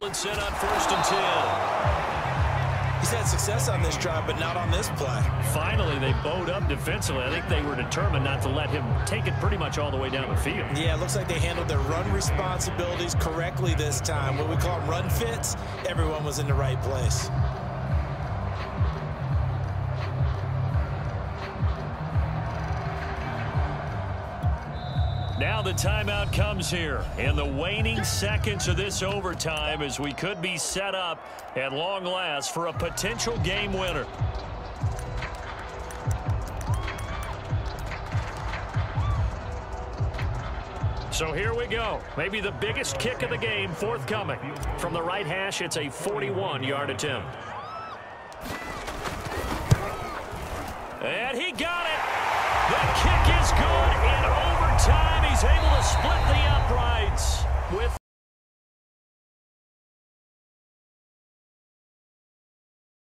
Set first and ten. He's had success on this drive, but not on this play. Finally, they bowed up defensively. I think they were determined not to let him take it pretty much all the way down the field. Yeah, it looks like they handled their run responsibilities correctly this time. What we call run fits, everyone was in the right place. Now the timeout comes here in the waning seconds of this overtime as we could be set up at long last for a potential game winner. So here we go. Maybe the biggest kick of the game forthcoming. From the right hash, it's a 41-yard attempt. Split the